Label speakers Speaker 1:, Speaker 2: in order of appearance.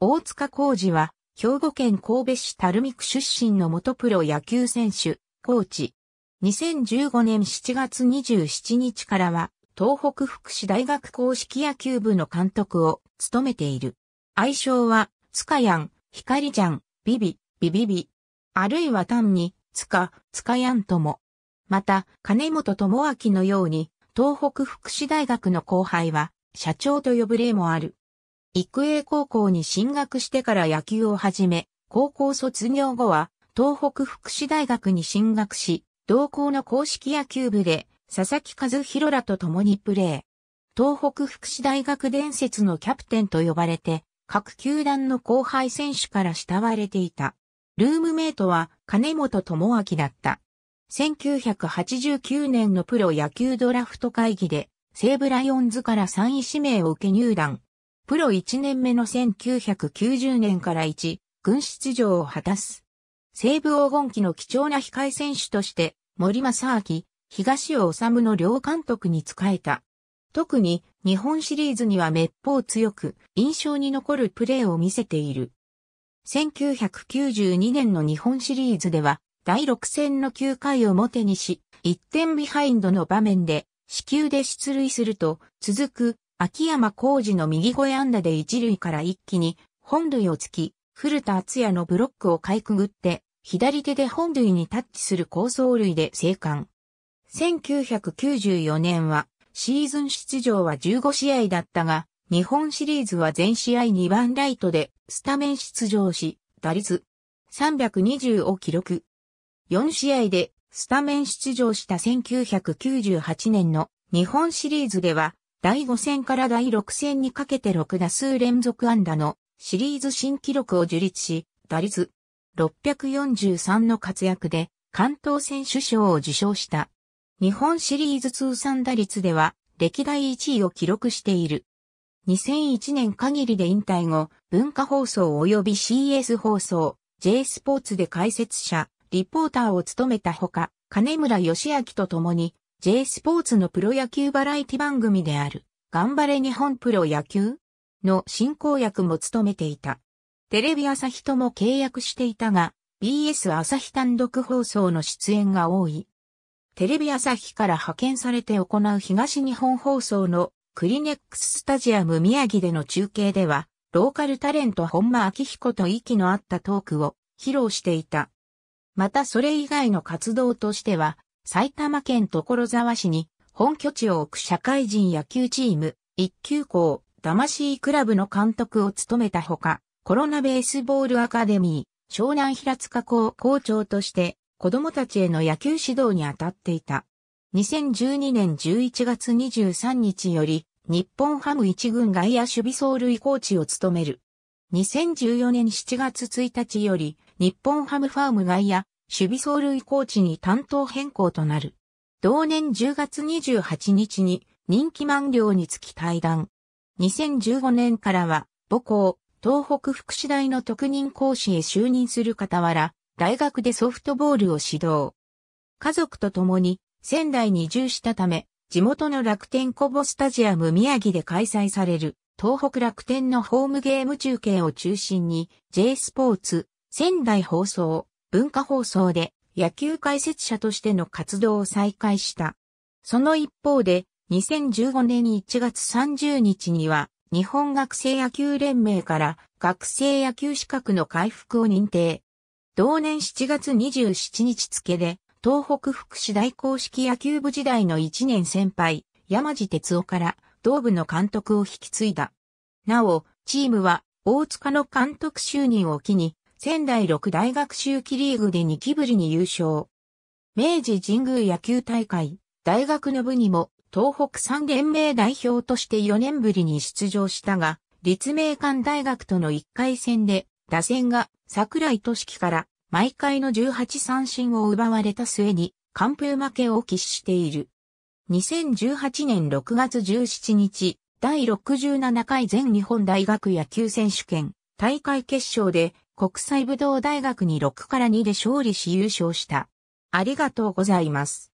Speaker 1: 大塚浩二は、兵庫県神戸市垂水区出身の元プロ野球選手、コーチ。2015年7月27日からは、東北福祉大学公式野球部の監督を務めている。愛称は、つかやん、ひかりちゃん、ビビ、ビビビ。あるいは単に、つか、つかやんとも。また、金本智明のように、東北福祉大学の後輩は、社長と呼ぶ例もある。育英高校に進学してから野球を始め、高校卒業後は、東北福祉大学に進学し、同校の公式野球部で、佐々木和弘らと共にプレー。東北福祉大学伝説のキャプテンと呼ばれて、各球団の後輩選手から慕われていた。ルームメイトは金本智明だった。1989年のプロ野球ドラフト会議で、西武ライオンズから3位指名を受け入団。プロ1年目の1990年から1軍出場を果たす。西武黄金期の貴重な控え選手として、森祇晶、東尾治の両監督に仕えた。特に日本シリーズには滅法強く印象に残るプレーを見せている。1992年の日本シリーズでは第6戦の9回をもてにし、1点ビハインドの場面で死球で出塁すると続く秋山幸二の右前安打で一塁から一気に本塁を突き、古田敦也のブロックをかいくぐって、左手で本塁にタッチする高走塁で生還。1994年はシーズン出場は15試合だったが、日本シリーズは全試合2番ライトでスタメン出場し、打率320を記録。4試合でスタメン出場した1998年の日本シリーズでは第5戦から第6戦にかけて6打数連続安打のシリーズ新記録を樹立し、打率643の活躍で関東選手賞を受賞した。日本シリーズ通算打率では歴代1位を記録している。2001年限りで引退後、文化放送及び CS 放送、J スポーツで解説者、リポーターを務めたほか、金村義明と共に J スポーツのプロ野球バラエティ番組である、頑張れ日本プロ野球？の進行役も務めていた。テレビ朝日とも契約していたが、BS 朝日単独放送の出演が多い。テレビ朝日から派遣されて行う東日本放送のクリネックススタジアム宮城での中継では、ローカルタレント本間明彦と息の合ったトークを披露していた。またそれ以外の活動としては、埼玉県所沢市に本拠地を置く社会人野球チーム、一級校、魂クラブの監督を務めたほか、コロナベースボールアカデミー、湘南平塚校校長として子供たちへの野球指導に当たっていた。2012年11月23日より日本ハム一軍外野守備走塁コーチを務める。2014年7月1日より日本ハムファーム外野守備走塁コーチに担当変更となる。同年10月28日に人気満了につき対談。2015年からは母校、東北福祉大の特任講師へ就任する傍ら、大学でソフトボールを指導。家族と共に仙台に移住したため、地元の楽天コボスタジアム宮城で開催される東北楽天のホームゲーム中継を中心に J スポーツ、仙台放送、文化放送で野球解説者としての活動を再開した。その一方で、2015年1月30日には、日本学生野球連盟から学生野球資格の回復を認定。同年7月27日付で、東北福祉大公式野球部時代の1年先輩、山地哲夫から同部の監督を引き継いだ。なお、チームは大塚の監督就任を機に仙台六大学周期リーグで2期ぶりに優勝。明治神宮野球大会、大学の部にも東北三連盟代表として4年ぶりに出場したが、立命館大学との1回戦で、打線が桜井俊樹から毎回の18三振を奪われた末に完封負けを喫している。2018年6月17日、第67回全日本大学野球選手権大会決勝で国際武道大学に6から2で勝利し優勝した。ありがとうございます。